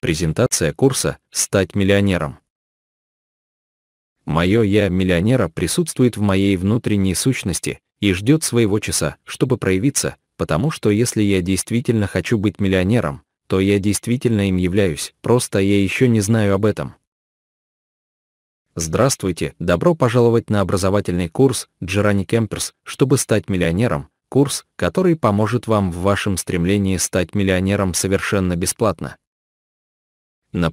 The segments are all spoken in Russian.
Презентация курса «Стать миллионером». Мое «Я миллионера» присутствует в моей внутренней сущности и ждет своего часа, чтобы проявиться, потому что если я действительно хочу быть миллионером, то я действительно им являюсь, просто я еще не знаю об этом. Здравствуйте, добро пожаловать на образовательный курс Джерани Кемперс, чтобы стать миллионером, курс, который поможет вам в вашем стремлении стать миллионером совершенно бесплатно. На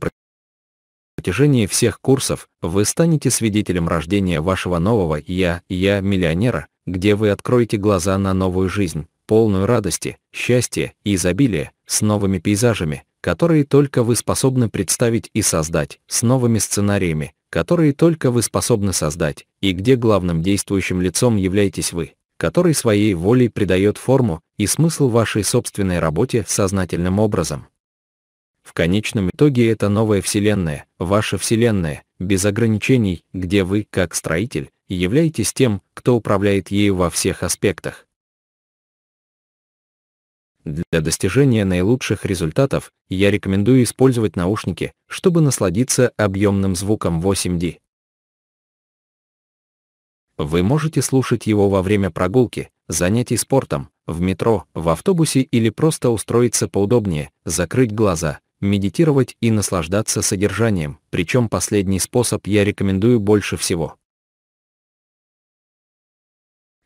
протяжении всех курсов вы станете свидетелем рождения вашего нового «Я», «Я миллионера», где вы откроете глаза на новую жизнь, полную радости, счастья и изобилия, с новыми пейзажами, которые только вы способны представить и создать, с новыми сценариями, которые только вы способны создать, и где главным действующим лицом являетесь вы, который своей волей придает форму и смысл вашей собственной работе сознательным образом. В конечном итоге это новая вселенная, ваша вселенная, без ограничений, где вы, как строитель, являетесь тем, кто управляет ею во всех аспектах. Для достижения наилучших результатов я рекомендую использовать наушники, чтобы насладиться объемным звуком 8D. Вы можете слушать его во время прогулки, занятий спортом, в метро, в автобусе или просто устроиться поудобнее, закрыть глаза, медитировать и наслаждаться содержанием, причем последний способ я рекомендую больше всего.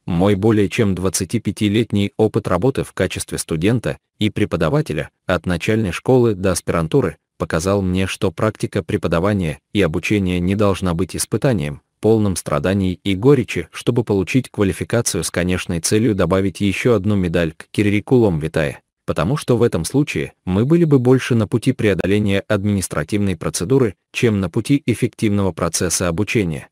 Мой более чем 25-летний опыт работы в качестве студента и преподавателя от начальной школы до аспирантуры показал мне, что практика преподавания и обучения не должна быть испытанием, полным страданий и горечи, чтобы получить квалификацию с конечной целью добавить еще одну медаль к киррикулум витая, потому что в этом случае мы были бы больше на пути преодоления административной процедуры, чем на пути эффективного процесса обучения.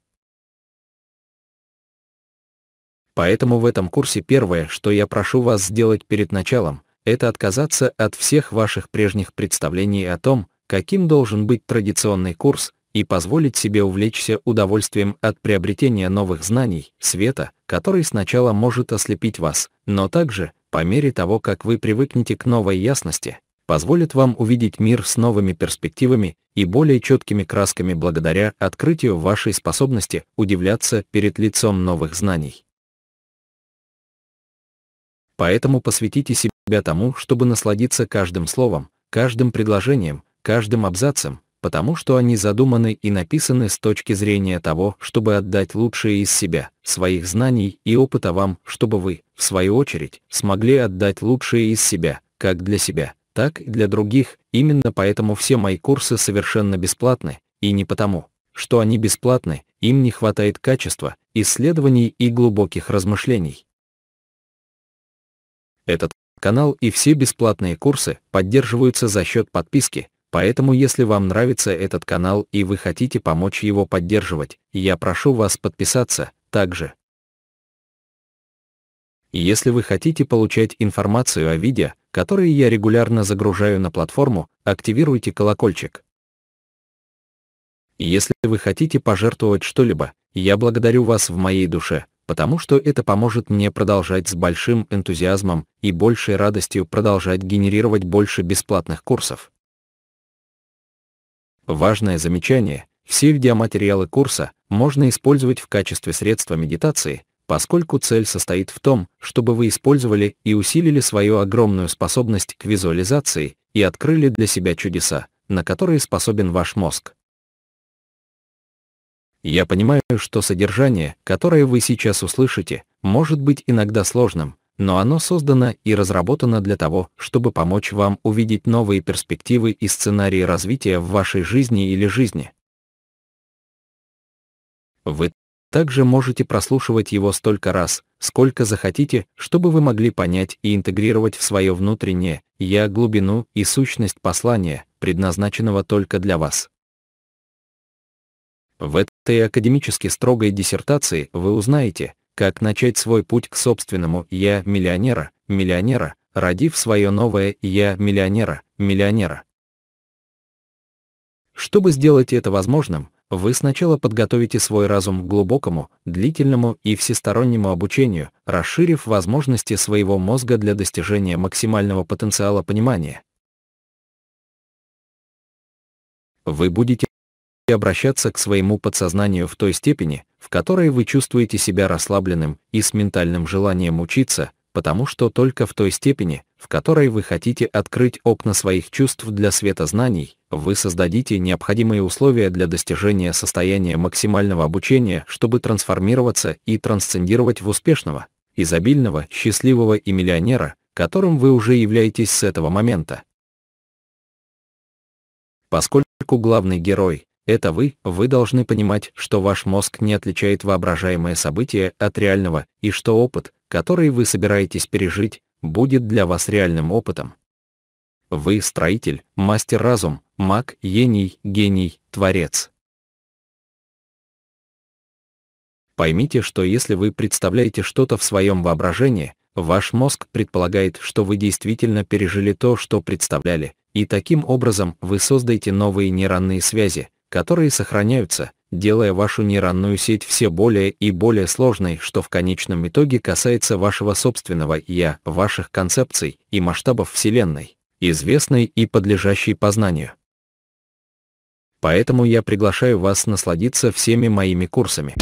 Поэтому в этом курсе первое, что я прошу вас сделать перед началом, это отказаться от всех ваших прежних представлений о том, каким должен быть традиционный курс, и позволить себе увлечься удовольствием от приобретения новых знаний, света, который сначала может ослепить вас, но также, по мере того, как вы привыкнете к новой ясности, позволит вам увидеть мир с новыми перспективами и более четкими красками благодаря открытию вашей способности удивляться перед лицом новых знаний. Поэтому посвятите себя тому, чтобы насладиться каждым словом, каждым предложением, каждым абзацем, потому что они задуманы и написаны с точки зрения того, чтобы отдать лучшее из себя, своих знаний и опыта вам, чтобы вы, в свою очередь, смогли отдать лучшее из себя, как для себя, так и для других. Именно поэтому все мои курсы совершенно бесплатны, и не потому, что они бесплатны, им не хватает качества, исследований и глубоких размышлений. Этот канал и все бесплатные курсы поддерживаются за счет подписки, поэтому если вам нравится этот канал и вы хотите помочь его поддерживать, я прошу вас подписаться также. Если вы хотите получать информацию о видео, которые я регулярно загружаю на платформу, активируйте колокольчик. Если вы хотите пожертвовать что-либо, я благодарю вас в моей душе, потому что это поможет мне продолжать с большим энтузиазмом и большей радостью продолжать генерировать больше бесплатных курсов. Важное замечание. Все видеоматериалы курса можно использовать в качестве средства медитации, поскольку цель состоит в том, чтобы вы использовали и усилили свою огромную способность к визуализации и открыли для себя чудеса, на которые способен ваш мозг. Я понимаю, что содержание, которое вы сейчас услышите, может быть иногда сложным, но оно создано и разработано для того, чтобы помочь вам увидеть новые перспективы и сценарии развития в вашей жизни или жизни. Вы также можете прослушивать его столько раз, сколько захотите, чтобы вы могли понять и интегрировать в свое внутреннее «я» глубину и сущность послания, предназначенного только для вас. В этой академически строгой диссертации вы узнаете, как начать свой путь к собственному «я» миллионера, миллионера, родив свое новое «я» миллионера, миллионера. Чтобы сделать это возможным, вы сначала подготовите свой разум к глубокому, длительному и всестороннему обучению, расширив возможности своего мозга для достижения максимального потенциала понимания. Вы будете обращаться к своему подсознанию в той степени, в которой вы чувствуете себя расслабленным и с ментальным желанием учиться, потому что только в той степени, в которой вы хотите открыть окна своих чувств для света знаний, вы создадите необходимые условия для достижения состояния максимального обучения, чтобы трансформироваться и трансцендировать в успешного, изобильного, счастливого и миллионера, которым вы уже являетесь с этого момента. Поскольку главный герой — это вы, вы должны понимать, что ваш мозг не отличает воображаемое событие от реального, и что опыт, который вы собираетесь пережить, будет для вас реальным опытом. Вы строитель, мастер-разум, маг, гений, гений, творец. Поймите, что если вы представляете что-то в своем воображении, ваш мозг предполагает, что вы действительно пережили то, что представляли, и таким образом вы создаете новые нейронные связи, которые сохраняются, делая вашу нейронную сеть все более и более сложной, что в конечном итоге касается вашего собственного «я», ваших концепций и масштабов Вселенной, известной и подлежащей познанию. Поэтому я приглашаю вас насладиться всеми моими курсами.